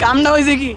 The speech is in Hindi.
काम ना हो इसी की